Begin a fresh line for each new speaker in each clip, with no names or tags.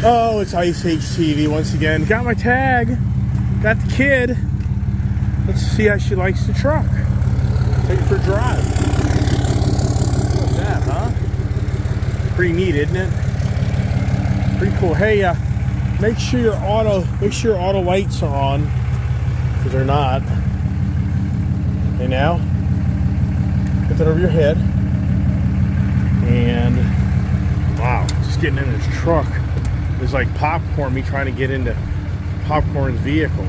Oh, it's Ice Age TV once again. Got my tag. Got the kid. Let's see how she likes the truck. Take it for a drive. What's that, huh? Pretty neat, isn't it? Pretty cool. Hey, uh, make sure your auto make sure your auto lights are on because they're not. Okay, now put that over your head. And wow, just getting in this truck is like popcorn. Me trying to get into popcorn's vehicle.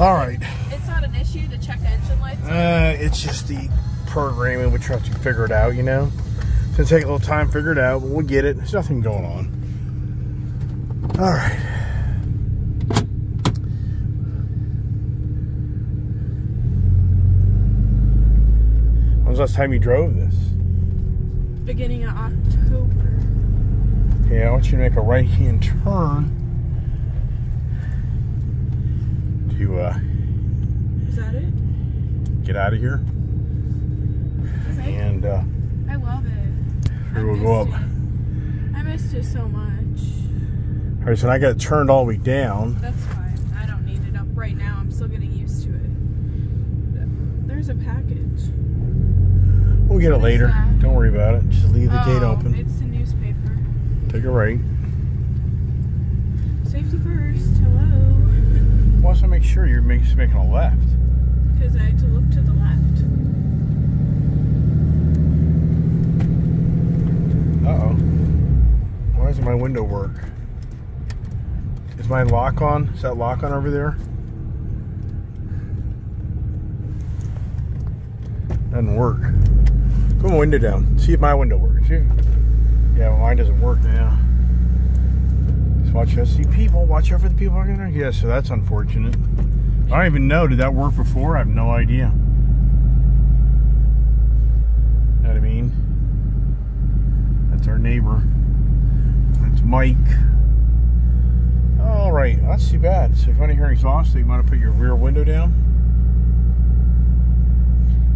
All right.
It's not an issue to check engine lights.
Uh, it's just the programming. We try to figure it out, you know. It's gonna take a little time to figure it out, but we'll get it. There's nothing going on. All right. When was the last time you drove this?
Beginning of October.
Okay, I want you to make a right-hand turn to uh,
Is that it?
get out of here,
Okay.
and uh,
I love it.
Here we'll go up.
it. I missed it so much.
All right, so I got it turned all the way down.
That's fine. I don't need it up right now. I'm still getting used to it. There's a package.
We'll get it later. Don't worry about it. Just leave the gate
Oh,
open.
It's the newspaper.
Take a right.
Safety first. Hello.
Wants to make sure you're making a left.
Because I had to look to the left.
Uh oh. Why doesn't my window work? Is my lock on? Is that lock on over there? Doesn't work. Put my window down. See if my window works. Yeah, yeah well, mine doesn't work now. Just watch out. See people. Watch out for the people walking there. Yeah, so that's unfortunate. I don't even know. Did that work before? I have no idea. Know what I mean? That's our neighbor. That's Mike. All right, that's too bad. So if you want to hear exhaust, you might to put your rear window down.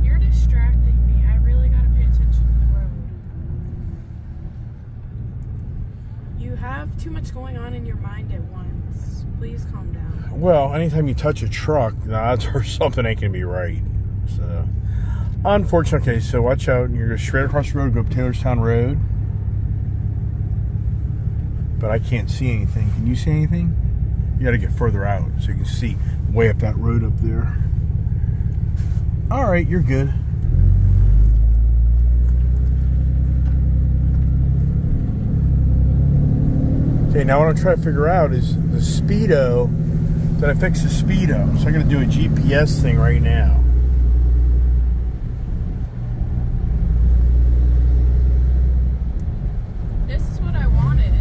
You're distracting me. I really gotta pay attention to the road. You have too much going on in your mind at once. Please calm down.
Well, anytime you touch a truck, the odds are something ain't gonna be right. So, unfortunately, okay. So watch out. And you're gonna straight across the road, go up Taylorstown Road. But I can't see anything. Can you see anything? You got to get further out so you can see way up that road up there. All right, you're good. Okay, now what I'm trying to figure out is the speedo. Did I fix the speedo? So I'm gonna do a GPS thing right now.
This is what I wanted.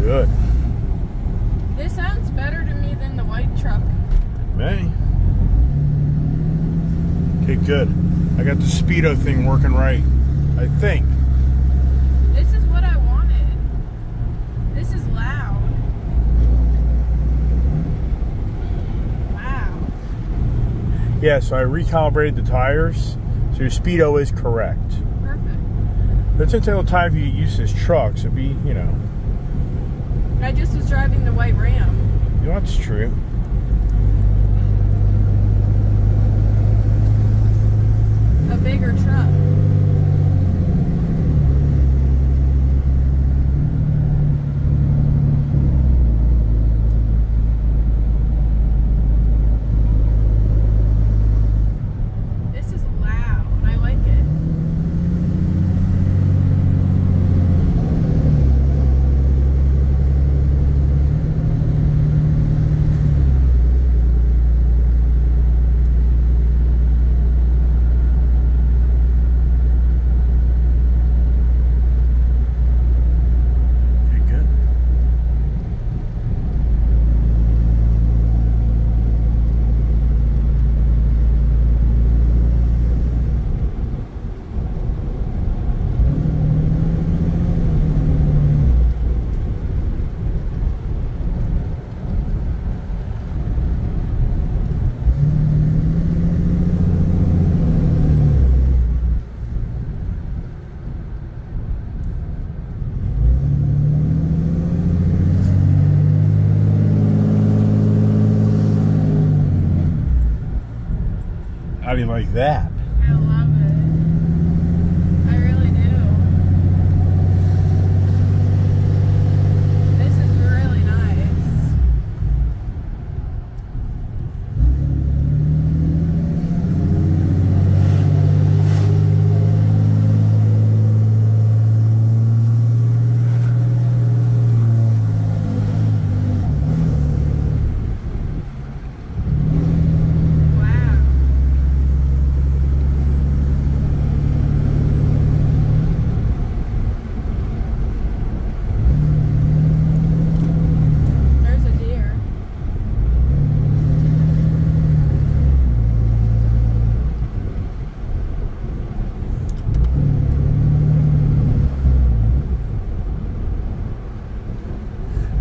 Good.
This sounds better to me than the white truck.
May. Okay, good. I got the speedo thing working right. I think.
This is what I wanted. This is loud. Wow.
Yeah, so I recalibrated the tires. So your speedo is correct.
Perfect.
But it's gonna take a little time you to get used to this truck, so be, you know.
I just was driving the white Ram.
You know, that's true.
A bigger truck. I
didn't like that?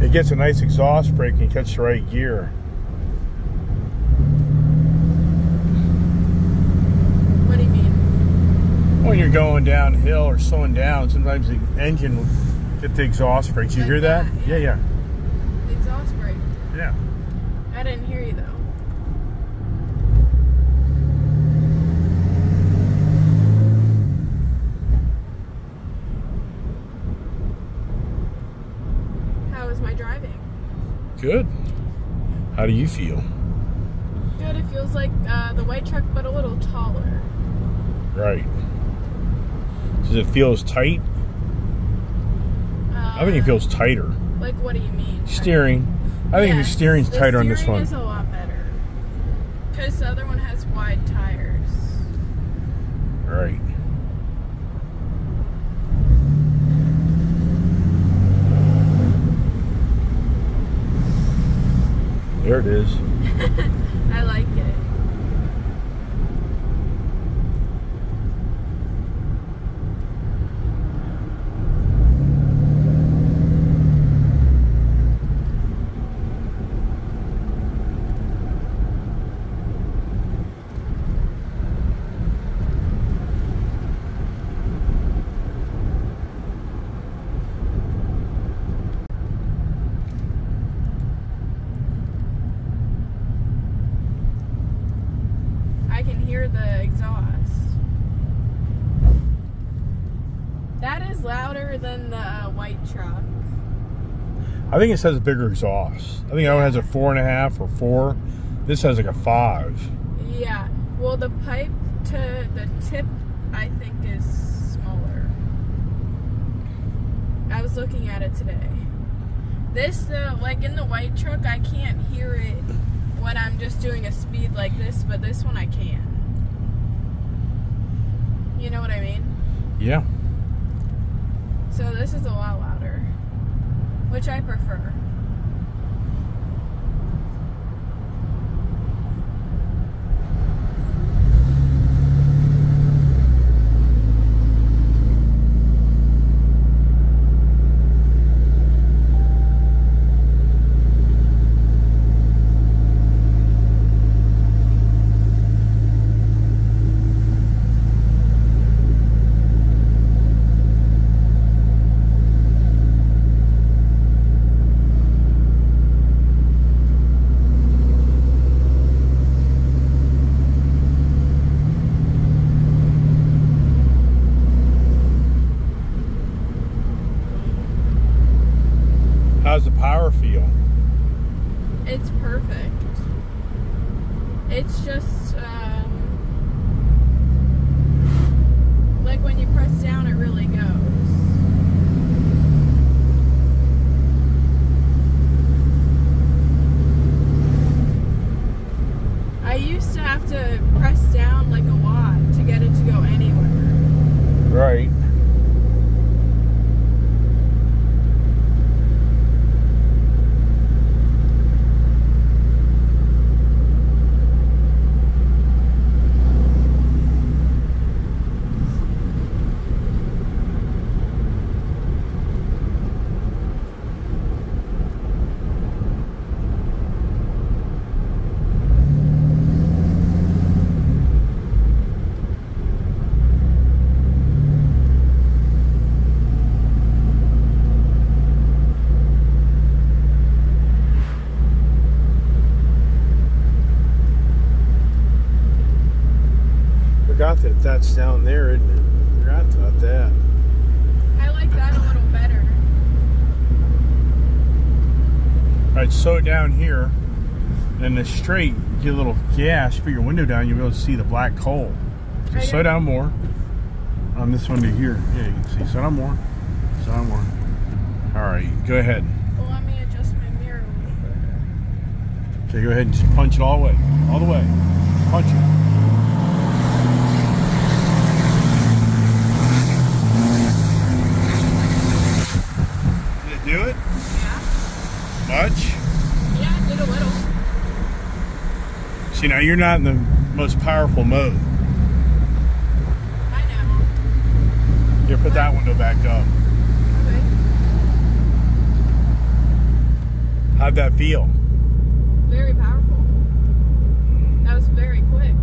It
gets a nice exhaust brake and catch the right gear.
What do you mean?
When you're going downhill or slowing down, sometimes the engine will get the exhaust brakes. You
Like
hear that?
that,
Yeah, yeah.
The exhaust brake.
Yeah.
I didn't hear you though. Is my driving?
Good. How do you feel?
Good. It feels like uh, the white truck, but a little taller.
Right. Does it feel as tight?
Uh,
I think it feels tighter.
Like, what do you mean?
Steering. I think
Yes,
the steering's
the
tighter on this
steering
one.
is a lot better. Because the other one has wide tires.
Right. There it is.
I like it. I can hear the exhaust. That is louder than the uh, white truck.
I think it has a bigger exhaust. I think that one has a four and a half or four. This has like a five.
Yeah. Well, the pipe to the tip, I think, is smaller. I was looking at it today. This, the like in the white truck, I can't hear it when I'm just doing a speed like this, but this one I can. You know what I mean?
Yeah.
So this is a lot louder, which I prefer.
How's the power feel?
It's perfect. It's just um, like when you press down, it really goes. I used to have to press down like a lot to get it to go anywhere.
Right. That's down there, isn't it? Forgot about that.
I like that a little better.
All right, so down here, in the straight, get a little gas, put your window down, you'll be able to see the black coal. So
Right
slow down more. On this one to here. Yeah, you can see. Slow down more. Slow down more. All right, go ahead.
Well, let me adjust my mirror a little bit.
Okay, go ahead and just punch it all the way. All the way. Punch it. Did it do it?
Yeah.
Much?
Yeah, I did a little.
Now you're not in the most powerful mode.
I know.
Here, put that window back up.
Okay.
How'd that feel?
Very powerful. That was very quick.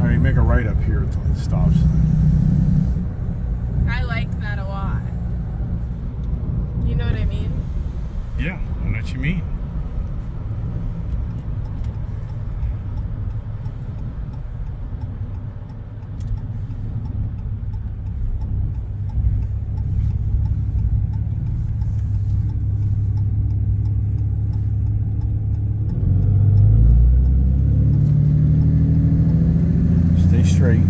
All right, make a right up here until it stops.
I like that a lot. You know what I mean?
Yeah, I know what you mean. Stay straight.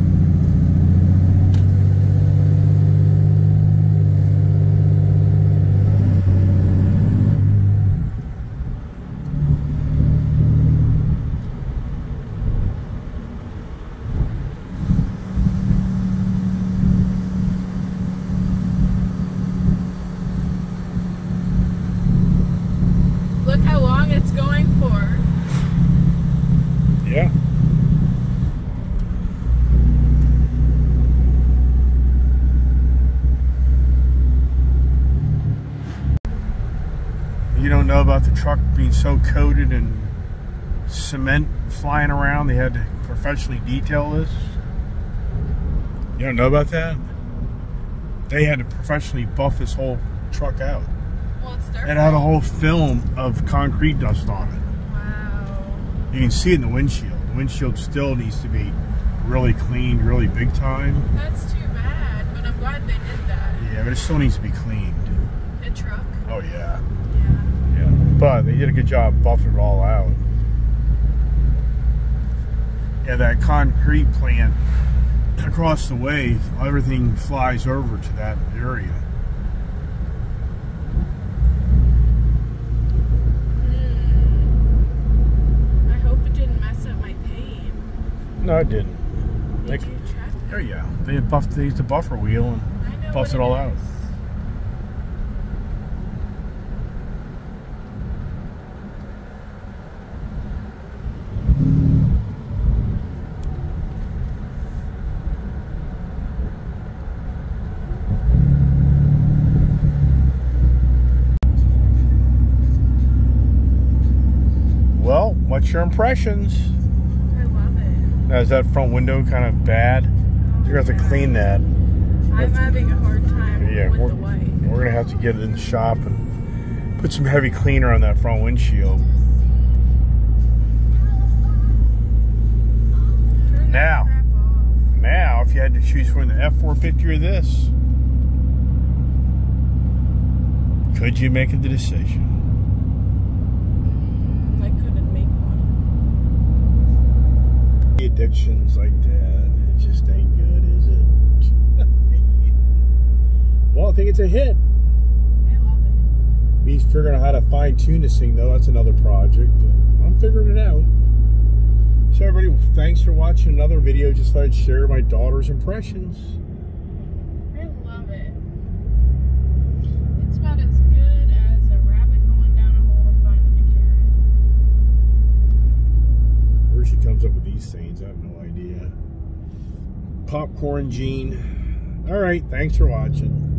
Look how long it's going for.
Yeah. You don't know about the truck being so coated in cement flying around. They had to professionally detail this. You don't know about that? They had to professionally buff this whole truck out.
Well,
It had a whole film of concrete dust on it.
Wow.
You can see it in the windshield. The windshield still needs to be really cleaned, really big time.
That's too bad, but I'm glad they did that.
Yeah, but it still needs to be cleaned.
The truck.
Oh yeah. But they did a good job buffing it all out. Yeah, that concrete plant across the way, everything flies over to that area.
Hmm. I hope it didn't mess up my paint.
No, it didn't.
Did
They-
you check?
Oh yeah, they buffed. They used a buffer wheel and buffed it all out.
is.
Well, what's your impressions?
I love it.
Now, is that front window kind of bad? You're gonna have to clean that.
I'm having a hard time
Yeah,
with
we're,
the white.
we're gonna have to get it in the shop and put some heavy cleaner on that front windshield.
Turn
Now. Now, if you had to choose between the F450 or this, could you make the decision?
Mm, I couldn't make one.
Addictions like that, it just ain't good, is it? well, I think it's a hit.
I love it.
Me figuring out how to fine tune this thing, though, that's another project, but I'm figuring it out. So, everybody, thanks for watching another video. Just thought I'd share my daughter's impressions.
I love it. It's about as good as a rabbit going down a hole and finding a carrot.
Where she comes up with these things, I have no idea. Popcorn Gene. All right, thanks for watching.